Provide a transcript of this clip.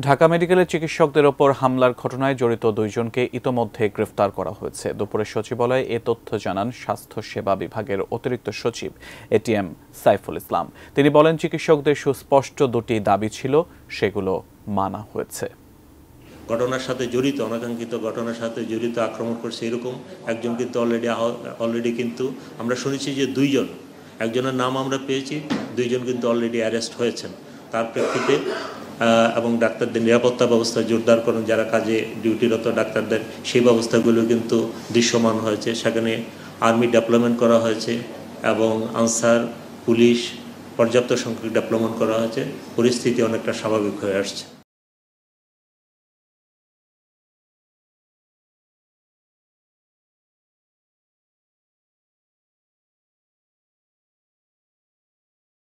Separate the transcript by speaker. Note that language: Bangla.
Speaker 1: ঢাকা মেডিকেলের চিকিৎসকদের ওপর হামলার ঘটনায় জড়িত দুইজনকে ইতোমধ্যে গ্রেফতার করা হয়েছে। দুপুরে সচিবালয়ে এ তথ্য জানান স্বাস্থ্য সেবা বিভাগের অতিরিক্ত সচিব এটিএম সাইফুল ইসলাম। তিনি বলেন, চিকিৎসকদের সুস্পষ্ট দুটি দাবি ছিল, সেগুলো মানা হয়েছে।
Speaker 2: ঘটনার সাথে জড়িত, অনাকাঙ্ক্ষিত ঘটনার সাথে জড়িত আক্রমণ করছে এরকম একজন কিন্তু অলরেডি অলরেডি কিন্তু আমরা শুনেছি যে দুইজন, একজনের নাম আমরা পেয়েছি, দুইজন কিন্তু অলরেডি অ্যারেস্ট হয়েছেন। তার প্রেক্ষিতে এবং ডাক্তারদের নিরাপত্তা ব্যবস্থা জোরদার করেন, যারা কাজে ডিউটিরত ডাক্তারদের, সেই ব্যবস্থাগুলো কিন্তু দৃশ্যমান হয়েছে। সেখানে আর্মি ডেভেলপমেন্ট করা হয়েছে এবং আনসার, পুলিশ, পর্যাপ্ত সংখ্যক ডেভেলপমেন্ট করা হয়েছে। পরিস্থিতি অনেকটা স্বাভাবিক হয়ে আসছে।